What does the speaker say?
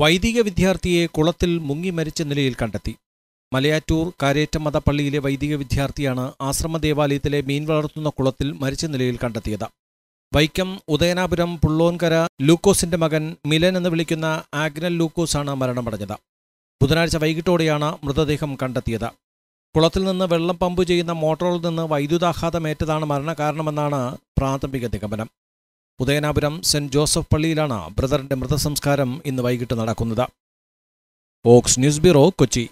വൈദിക വിദ്യാർത്ഥിയെ കുളത്തിൽ മുങ്ങി മരിച്ച നിലയിൽ കണ്ടെത്തി. മലയാറ്റൂർ കാരേറ്റമത പള്ളിയിലെ വൈദിക വിദ്യാർത്ഥിയാണ് ആശ്രമ ദേവാലയത്തിലെ മീൻ വളർത്തുന്ന കുളത്തിൽ മരിച്ച നിലയിൽ കണ്ടെത്തിയത്. വൈക്കം ഉദയനാപുരം പുള്ളോൻകര ലൂക്കോസിന്റെ മകൻ മിലൻ എന്ന് വിളിക്കുന്ന ആഗ്നൽ ലൂക്കോസാണ് മരണമടഞ്ഞത്. ബുധനാഴ്ച വൈകിട്ടോടെയാണ് മൃതദേഹം കണ്ടെത്തിയത്. കുളത്തിൽ നിന്ന് വെള്ളം പമ്പ് ചെയ്യുന്ന മോട്ടോറിൽ നിന്ന് വൈദ്യുതാഘാതമേറ്റതാണ് മരണകാരണമെന്നാണ് പ്രാഥമിക നിഗമനം. ഉദയനാപുരം സെന്റ് ജോസഫ് പള്ളിയിലാണ് ബ്രദറിന്റെ മൃതസംസ്കാരം ഇന്ന് വൈകിട്ട് നടക്കുന്നത്. ഓക്സ് ന്യൂസ് ബ്യൂറോ കൊച്ചി.